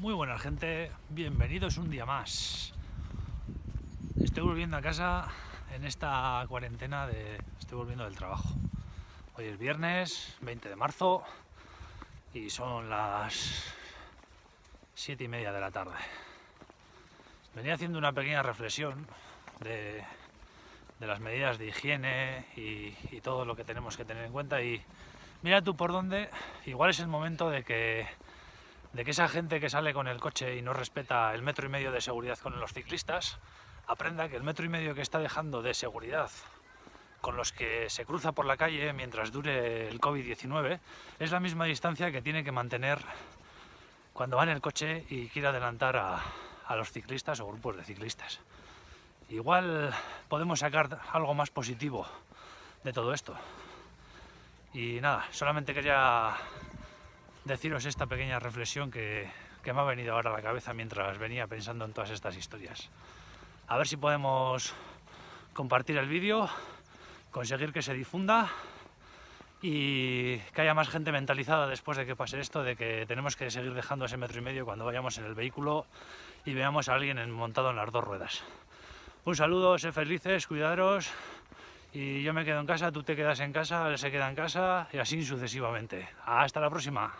Muy buena gente, bienvenidos un día más. Estoy volviendo a casa en esta cuarentena de... Estoy volviendo del trabajo. Hoy es viernes 20 de marzo y son las 7 y media de la tarde. Venía haciendo una pequeña reflexión de, de las medidas de higiene y, y todo lo que tenemos que tener en cuenta y mira tú por dónde, igual es el momento de que de que esa gente que sale con el coche y no respeta el metro y medio de seguridad con los ciclistas, aprenda que el metro y medio que está dejando de seguridad con los que se cruza por la calle mientras dure el COVID-19 es la misma distancia que tiene que mantener cuando va en el coche y quiere adelantar a, a los ciclistas o grupos de ciclistas. Igual podemos sacar algo más positivo de todo esto. Y nada, solamente quería deciros esta pequeña reflexión que, que, me ha venido ahora a la cabeza mientras venía pensando en todas estas historias. A ver si podemos compartir el vídeo, conseguir que se difunda y que haya más gente mentalizada después de que pase esto, de que tenemos que seguir dejando ese metro y medio cuando vayamos en el vehículo y veamos a alguien montado en las dos ruedas. Un saludo, sé felices, cuidaros y yo me quedo en casa, tú te quedas en casa, él se queda en casa y así sucesivamente. Hasta la próxima.